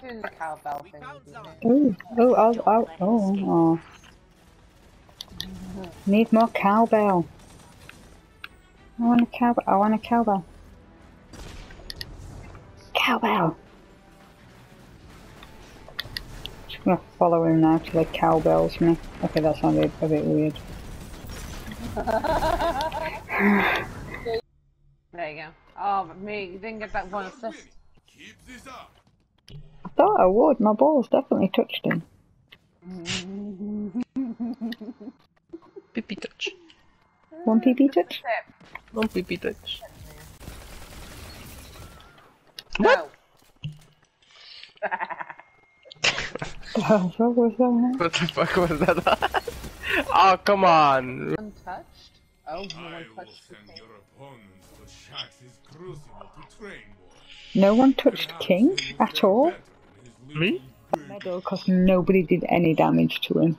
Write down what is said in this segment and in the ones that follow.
doing the cowbell thing. isn't it? Oh, oh, oh, oh, oh, oh. Need more cowbell. I want a cowbell. I want a cowbell. Cowbell. Just gonna follow him now till he cowbells me. Okay, that sounded a bit weird. There you go. Oh, but me, you didn't get that one assist. Keep this up. I thought I would. My balls definitely touched him. Pee pee touch. One PP touch. One pee pee touch. No. Oh, what was that? What the fuck was that? oh, come on. Untouched? Oh, no one touched the send thing. your opponents to Shaxx's crucible to train. No one touched King at all. Me? Medal, because nobody did any damage to him.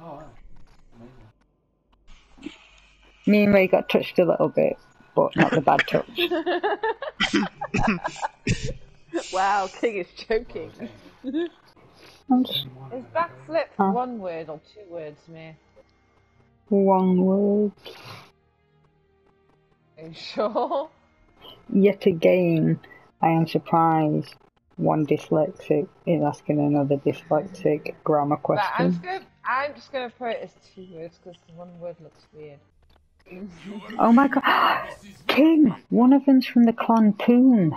Me and Ray got touched a little bit, but not the bad touch. Wow, King is joking. I'm just Is backflip Huh? one word or two words, me? one word. Are you sure? Yet again, I am surprised one dyslexic is asking another dyslexic grammar Right, I'm question. just gonna, I'm just gonna put it as two words because one word looks weird. Oh my god! King! One of them's from the clan Poon.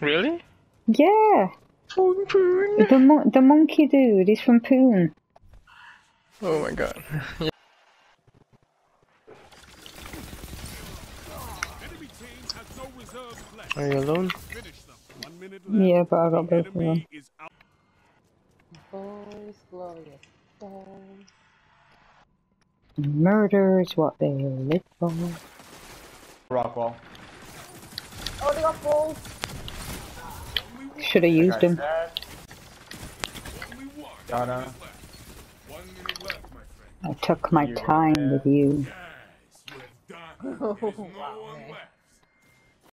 Really? Yeah! The, mon- the monkey dude is from Poon. Oh my god. Enemy team has no reserves left. Are you alone? Finish them. One minute left. Yeah, but I got both of them. Enemy. Boys, glorious boys. Murder is what they live for. Rockwall. Oh, they got balls. Should have used him. Only one. Got him. left. One minute left, my friend. I took my time with you. Yes, you have done. There's no one left.